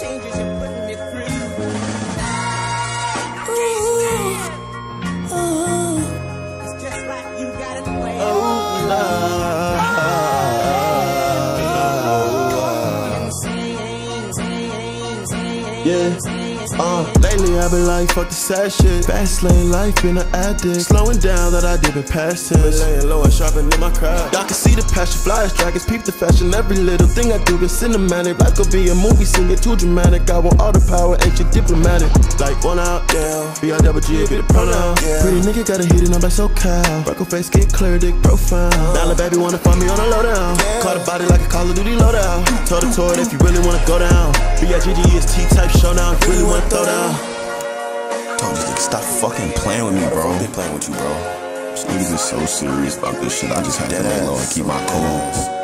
changes you're putting me through. Ooh, ooh. It's just like you got it planned. Oh, love. Oh, oh, yeah. Uh, lately I've been like, fuck the sad shit. Fast lane life, been an addict. Slowing down that I did been past tense. Been laying low and sharpening my craft. Y'all can see the passion, fly as dragons, peep the fashion. Every little thing I do is cinematic. Like could be a movie scene, get too dramatic. I want all the power, ain't you diplomatic? Like one out, yeah. B I double G, be the pronoun. Yeah. Pretty nigga got a hit and I'm like so cow. Freckle face, get clear, dick profound. Uh-huh. Now the baby wanna find me on a lowdown. Call the body like a Call of Duty loadout. Toe to toe if you really wanna go down. B-I-G-G is T-type showdown. Really wanna throw down. Told these niggas stop fucking playing with me, bro. They playing with you, bro. These niggas is so serious about this shit. I just had to lay low and keep my cool.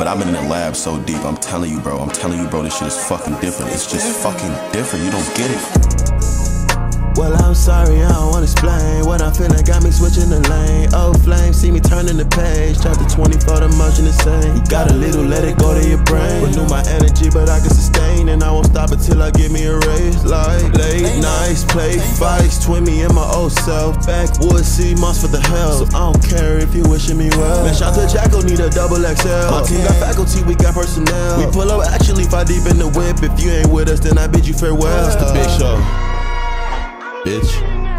But I've been in the lab so deep. I'm telling you, bro. I'm telling you, bro. This shit is fucking different. It's just fucking different. You don't get it. Well, I'm sorry, I don't wanna explain What I'm feeling got me switching the lane Oh, flame, see me turning the page Chapter 24, the motion the same You got a little, let it go to your brain Renew my energy, but I can sustain And I won't stop until I get me a raise Like nights, play fights Twin me and my old self. Backwoods, see moss for the hell. So I don't care if you wishing me well. Man, shout to Jacko, need a double XL My team got faculty, we got personnel. We pull up, actually fight deep in the whip. If you ain't with us, then I bid you farewell. It's the big show. Bitch.